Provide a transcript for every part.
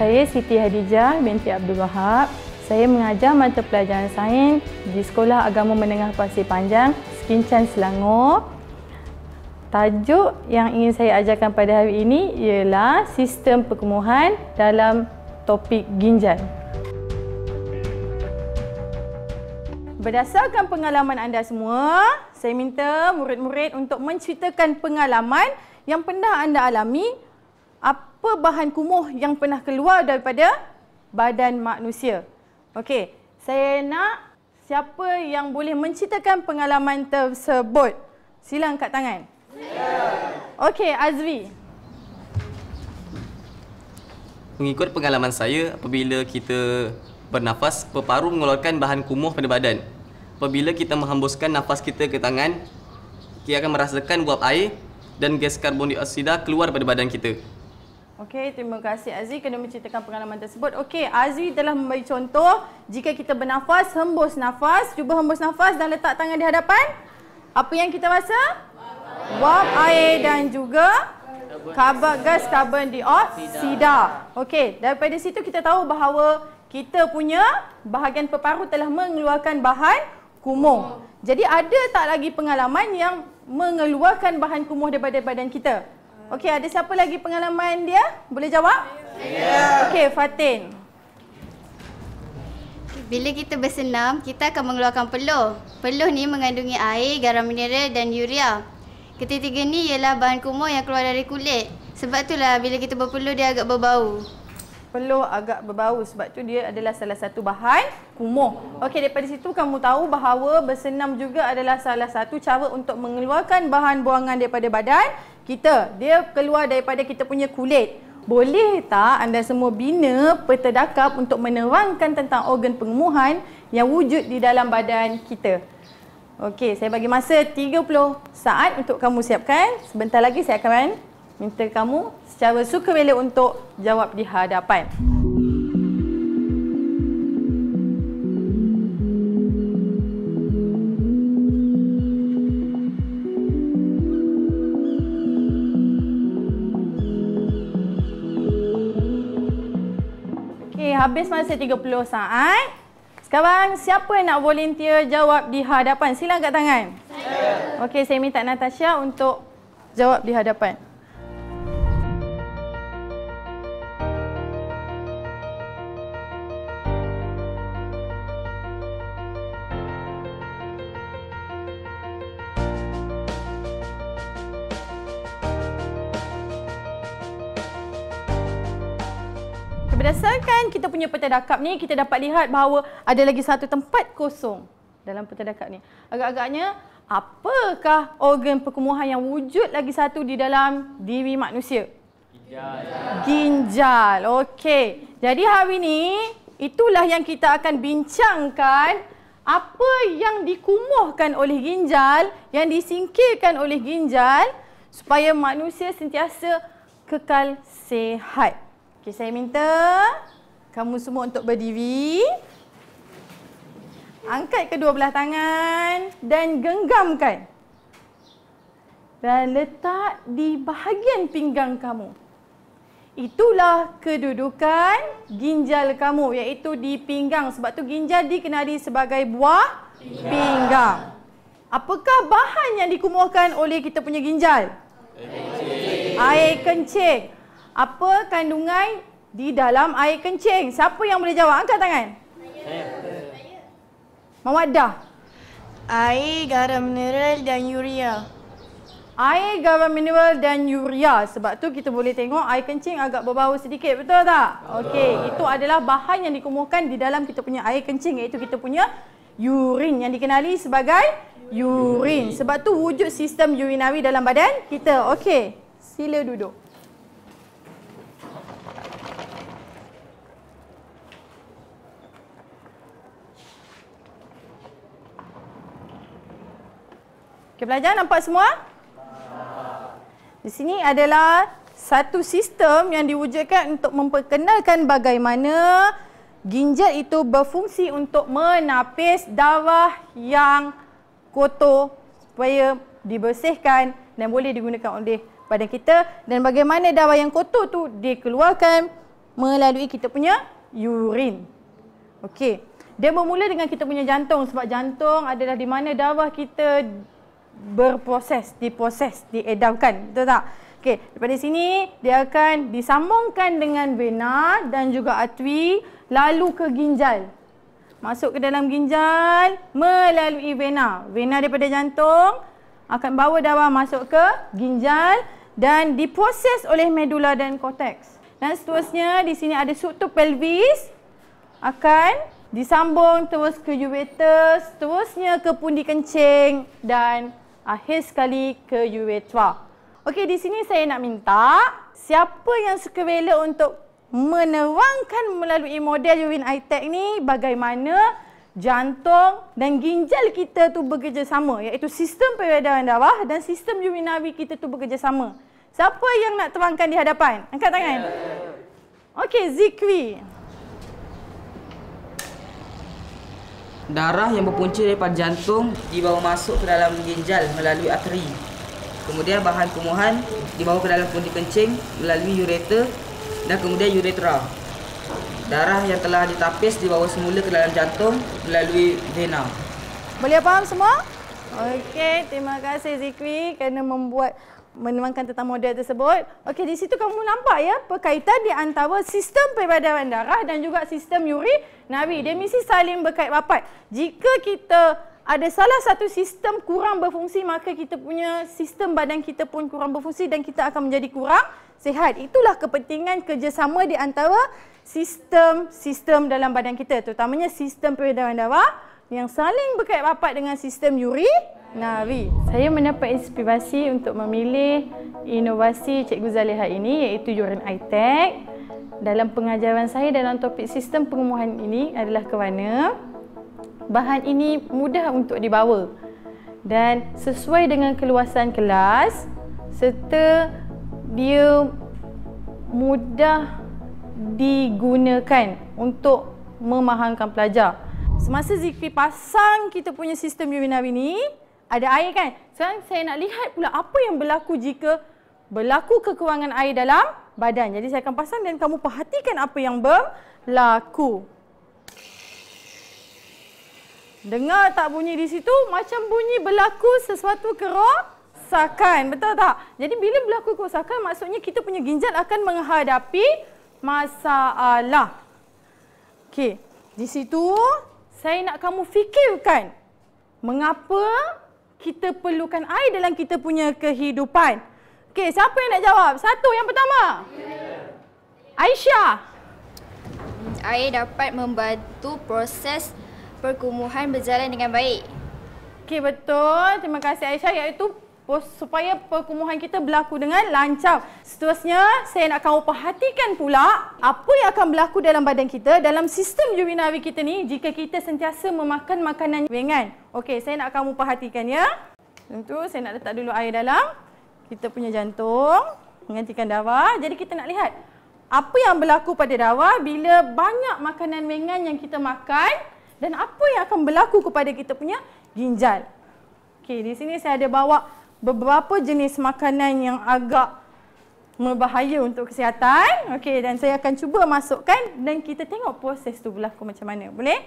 Saya Siti Hadijah binti Abdul Wahab. Saya mengajar mata pelajaran sains di Sekolah Agama Menengah Pasir Panjang, Skincan Selangor. Tajuk yang ingin saya ajarkan pada hari ini ialah sistem perkumuhan dalam topik ginjal. Berdasarkan pengalaman anda semua, saya minta murid-murid untuk menceritakan pengalaman yang pernah anda alami apa bahan kumuh yang pernah keluar daripada badan manusia. Okey, saya nak siapa yang boleh menceritakan pengalaman tersebut. Sila angkat tangan. Okey, Azri. Mengikut pengalaman saya, apabila kita bernafas, peparu mengeluarkan bahan kumuh pada badan. Apabila kita menghembuskan nafas kita ke tangan, kita akan merasakan buap air dan gas karbon dioksida keluar pada badan kita. Okey, terima kasih Azri kerana menceritakan pengalaman tersebut. Okey, Azri telah memberi contoh jika kita bernafas, hembus nafas, cuba hembus nafas dan letak tangan di hadapan. Apa yang kita rasa? Wap air dan juga karbon gas karbon dioksida. Okey, daripada situ kita tahu bahawa kita punya bahagian peparu telah mengeluarkan bahan kumuh. Jadi ada tak lagi pengalaman yang mengeluarkan bahan kumuh daripada badan kita? Okey, ada siapa lagi pengalaman dia? Boleh jawab? Ya. Okey, Fatin. Bila kita bersenam, kita akan mengeluarkan peluh. Peluh ni mengandungi air, garam mineral dan urea. Ketiga ni ialah bahan kumuh yang keluar dari kulit. Sebab itulah bila kita berpeluh dia agak berbau. Peluh agak berbau sebab tu dia adalah salah satu bahan kumuh. Okey, daripada situ kamu tahu bahawa bersenam juga adalah salah satu cara untuk mengeluarkan bahan buangan daripada badan kita. Dia keluar daripada kita punya kulit. Boleh tak anda semua bina peta dakap untuk menerangkan tentang organ pengemuhan yang wujud di dalam badan kita? Okey, saya bagi masa 30 saat untuk kamu siapkan. Sebentar lagi saya akan minta kamu secara sukarela untuk jawab di hadapan. habis masa 30 saat. Sekarang siapa yang nak volunteer jawab di hadapan? Sila angkat tangan. Saya. Okey, saya minta Natasha untuk jawab di hadapan. Berdasarkan kita punya peta dakap ni, kita dapat lihat bahawa ada lagi satu tempat kosong dalam peta dakap ni. Agak-agaknya, apakah organ perkumuhan yang wujud lagi satu di dalam diri manusia? Ginjal. Ginjal. Okey. Jadi hari ini, itulah yang kita akan bincangkan apa yang dikumuhkan oleh ginjal, yang disingkirkan oleh ginjal supaya manusia sentiasa kekal sehat. Okey, saya minta kamu semua untuk berdiri. Angkat kedua belah tangan dan genggamkan. Dan letak di bahagian pinggang kamu. Itulah kedudukan ginjal kamu iaitu di pinggang. Sebab tu ginjal dikenali sebagai buah pinggang. Apakah bahan yang dikumuhkan oleh kita punya ginjal? Kencing. Air kencing. Apa kandungan di dalam air kencing? Siapa yang boleh jawab? Angkat tangan. Saya. Mawaddah. Air, garam mineral dan urea. Air, garam mineral dan urea. Sebab tu kita boleh tengok air kencing agak berbau sedikit. Betul tak? Okey, itu adalah bahan yang dikumuhkan di dalam kita punya air kencing iaitu kita punya urin yang dikenali sebagai urin. Sebab tu wujud sistem urinari dalam badan kita. Okey, sila duduk. Okey, pelajar nampak semua? Di sini adalah satu sistem yang diwujudkan untuk memperkenalkan bagaimana ginjal itu berfungsi untuk menapis darah yang kotor supaya dibersihkan dan boleh digunakan oleh badan kita dan bagaimana darah yang kotor tu dikeluarkan melalui kita punya urin. Okey. Dia bermula dengan kita punya jantung sebab jantung adalah di mana darah kita berproses, diproses, diedarkan. Betul tak? Okey, daripada sini dia akan disambungkan dengan vena dan juga arteri lalu ke ginjal. Masuk ke dalam ginjal melalui vena. Vena daripada jantung akan bawa darah masuk ke ginjal dan diproses oleh medula dan korteks. Dan seterusnya di sini ada struktur pelvis akan disambung terus ke ureter, terusnya ke pundi kencing dan akhir sekali ke uretra. Okey, di sini saya nak minta siapa yang suka rela untuk menerangkan melalui model urine eye ni bagaimana jantung dan ginjal kita tu bekerjasama iaitu sistem peredaran darah dan sistem urinari kita tu bekerjasama. Siapa yang nak terangkan di hadapan? Angkat tangan. Okey, Zikri. Darah yang berpunca daripada jantung dibawa masuk ke dalam ginjal melalui arteri. Kemudian bahan kumuhan dibawa ke dalam pundi kencing melalui ureter dan kemudian uretra. Darah yang telah ditapis dibawa semula ke dalam jantung melalui vena. Boleh faham semua? Okey, terima kasih Zikri kerana membuat menerangkan tentang model tersebut. Okey, di situ kamu nampak ya perkaitan di antara sistem peredaran darah dan juga sistem urinari. Dia mesti saling berkait rapat. Jika kita ada salah satu sistem kurang berfungsi, maka kita punya sistem badan kita pun kurang berfungsi dan kita akan menjadi kurang sihat. Itulah kepentingan kerjasama di antara sistem-sistem dalam badan kita, terutamanya sistem peredaran darah yang saling berkait rapat dengan sistem urinari Navi. Saya mendapat inspirasi untuk memilih inovasi Cikgu Zaliha ini iaitu Urine iTech. Dalam pengajaran saya dalam topik sistem pengumuhan ini adalah kerana bahan ini mudah untuk dibawa dan sesuai dengan keluasan kelas serta dia mudah digunakan untuk memahamkan pelajar. Semasa Zikri pasang kita punya sistem urinary ini, ada air kan? Sekarang saya nak lihat pula apa yang berlaku jika berlaku kekurangan air dalam badan. Jadi saya akan pasang dan kamu perhatikan apa yang berlaku. Dengar tak bunyi di situ? Macam bunyi berlaku sesuatu kerosakan. Betul tak? Jadi bila berlaku kerosakan maksudnya kita punya ginjal akan menghadapi masalah. Okey. Di situ saya nak kamu fikirkan mengapa kita perlukan air dalam kita punya kehidupan. Okey, siapa yang nak jawab? Satu yang pertama. Aisyah. Air dapat membantu proses perkumuhan berjalan dengan baik. Okey, betul. Terima kasih Aisyah iaitu supaya perkumuhan kita berlaku dengan lancar. Seterusnya, saya nak kamu perhatikan pula apa yang akan berlaku dalam badan kita dalam sistem urinari kita ni jika kita sentiasa memakan makanan ringan. Okey, saya nak kamu perhatikan ya. Tentu saya nak letak dulu air dalam kita punya jantung menggantikan darah. Jadi kita nak lihat apa yang berlaku pada darah bila banyak makanan ringan yang kita makan dan apa yang akan berlaku kepada kita punya ginjal. Okey, di sini saya ada bawa beberapa jenis makanan yang agak berbahaya untuk kesihatan. Okey dan saya akan cuba masukkan dan kita tengok proses tu berlaku macam mana. Boleh?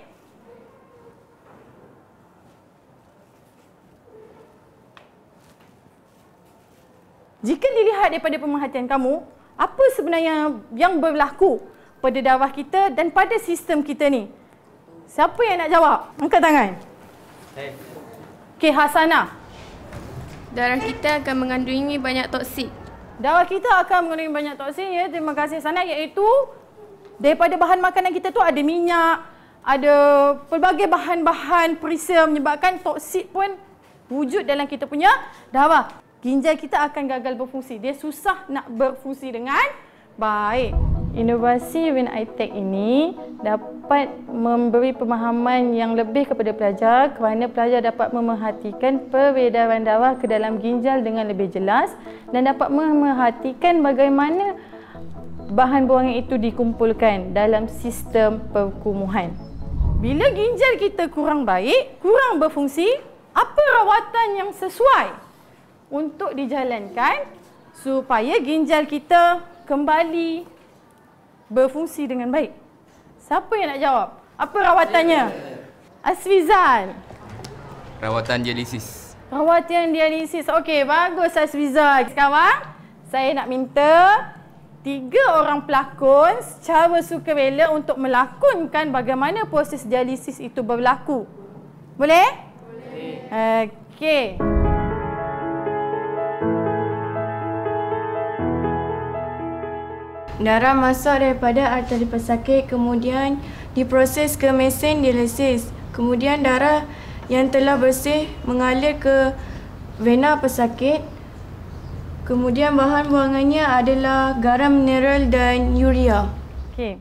Jika dilihat daripada pemerhatian kamu, apa sebenarnya yang berlaku pada darah kita dan pada sistem kita ni? Siapa yang nak jawab? Angkat tangan. Hey. Okey, Hasanah. Darah kita akan mengandungi banyak toksik. Darah kita akan mengandungi banyak toksik ya. Terima kasih sana iaitu daripada bahan makanan kita tu ada minyak, ada pelbagai bahan-bahan perisa menyebabkan toksik pun wujud dalam kita punya darah. Ginjal kita akan gagal berfungsi. Dia susah nak berfungsi dengan baik. Inovasi Win iTech ini dapat memberi pemahaman yang lebih kepada pelajar kerana pelajar dapat memerhatikan peredaran darah ke dalam ginjal dengan lebih jelas dan dapat memerhatikan bagaimana bahan buangan itu dikumpulkan dalam sistem perkumuhan. Bila ginjal kita kurang baik, kurang berfungsi, apa rawatan yang sesuai untuk dijalankan supaya ginjal kita kembali berfungsi dengan baik? Siapa yang nak jawab? Apa rawatannya? Asfizan. Rawatan dialisis. Rawatan dialisis. Okey, bagus Asfizan. Sekarang saya nak minta tiga orang pelakon secara sukarela untuk melakonkan bagaimana proses dialisis itu berlaku. Boleh? Boleh. Okey. Darah masuk daripada arteri pesakit kemudian diproses ke mesin dialisis. Kemudian darah yang telah bersih mengalir ke vena pesakit. Kemudian bahan buangannya adalah garam mineral dan urea. Okey.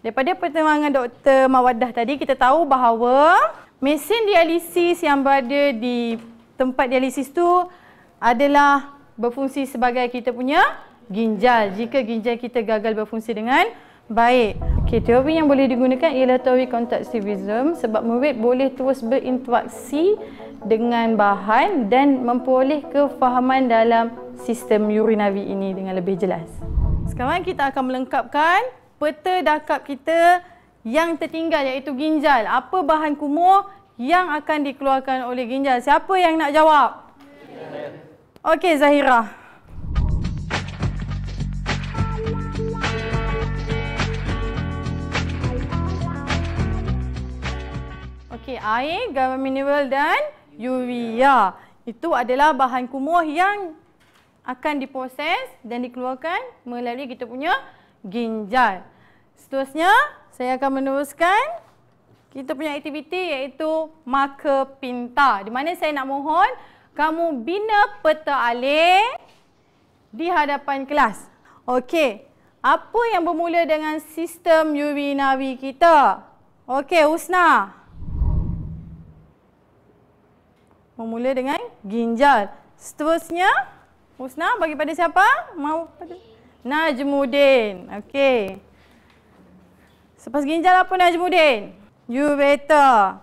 Daripada pertimbangan Dr. Mawadah tadi kita tahu bahawa mesin dialisis yang berada di tempat dialisis tu adalah berfungsi sebagai kita punya ginjal jika ginjal kita gagal berfungsi dengan baik. Okey, teori yang boleh digunakan ialah teori kontaktivism sebab murid boleh terus berinteraksi dengan bahan dan memperoleh kefahaman dalam sistem urinari ini dengan lebih jelas. Sekarang kita akan melengkapkan peta dakap kita yang tertinggal iaitu ginjal. Apa bahan kumuh yang akan dikeluarkan oleh ginjal? Siapa yang nak jawab? Okey, Zahira. Okey, air, garam mineral dan urea. Itu adalah bahan kumuh yang akan diproses dan dikeluarkan melalui kita punya ginjal. Seterusnya, saya akan meneruskan kita punya aktiviti iaitu marker pintar. Di mana saya nak mohon kamu bina peta alih di hadapan kelas. Okey, apa yang bermula dengan sistem urinari kita? Okey, Husna. Memula dengan ginjal. Seterusnya, Husna bagi pada siapa? Mau pada Najmuddin. Okey. Selepas ginjal apa Najmuddin? Ureter.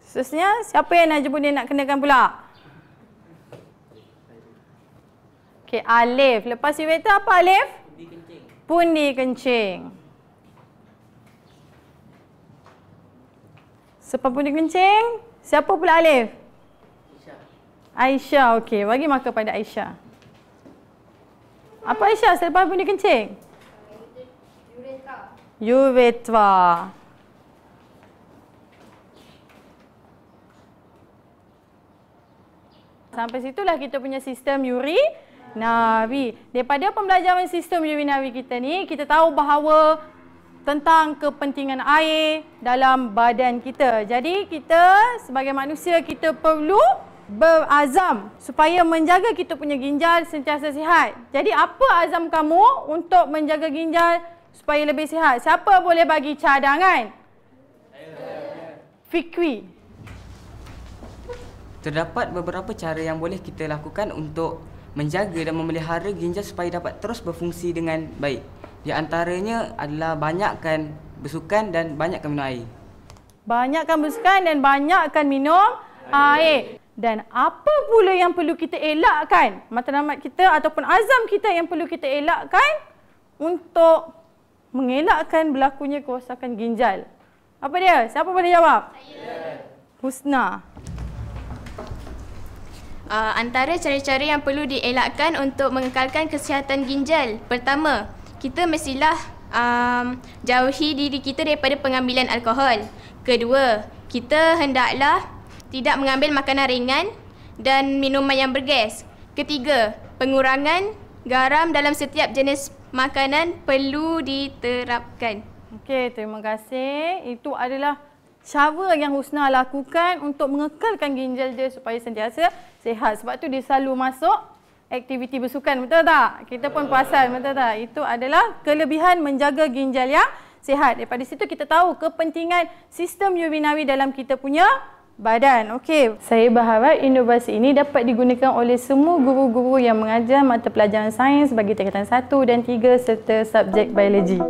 Seterusnya, siapa yang Najmuddin nak kenakan pula? Okey, alif. Lepas ureter apa alif? Pundi kencing. Pundi kencing. Sepapundi kencing. Siapa pula Alif? Aisyah. Aisyah, okey. Bagi markah pada Aisyah. Apa Aisyah selepas pundi kencing? Uretra. Uretra. Sampai situlah kita punya sistem uri Nabi. Daripada pembelajaran sistem urinari kita ni, kita tahu bahawa tentang kepentingan air dalam badan kita. Jadi kita sebagai manusia kita perlu berazam supaya menjaga kita punya ginjal sentiasa sihat. Jadi apa azam kamu untuk menjaga ginjal supaya lebih sihat? Siapa boleh bagi cadangan? Fikri. Terdapat beberapa cara yang boleh kita lakukan untuk menjaga dan memelihara ginjal supaya dapat terus berfungsi dengan baik. Di antaranya adalah banyakkan bersukan dan banyakkan minum air. Banyakkan bersukan dan banyakkan minum air. Dan apa pula yang perlu kita elakkan? Matlamat kita ataupun azam kita yang perlu kita elakkan untuk mengelakkan berlakunya kerosakan ginjal. Apa dia? Siapa boleh jawab? Saya. Husna. Uh, antara cara-cara yang perlu dielakkan untuk mengekalkan kesihatan ginjal. Pertama, kita mestilah um, jauhi diri kita daripada pengambilan alkohol. Kedua, kita hendaklah tidak mengambil makanan ringan dan minuman yang bergas. Ketiga, pengurangan garam dalam setiap jenis makanan perlu diterapkan. Okey, terima kasih. Itu adalah cara yang Husna lakukan untuk mengekalkan ginjal dia supaya sentiasa sihat. Sebab tu dia selalu masuk aktiviti bersukan betul tak? Kita pun perasan betul tak? Itu adalah kelebihan menjaga ginjal yang sihat. Daripada situ kita tahu kepentingan sistem urinari dalam kita punya badan. Okey, saya berharap inovasi ini dapat digunakan oleh semua guru-guru yang mengajar mata pelajaran sains bagi tingkatan 1 dan 3 serta subjek biologi.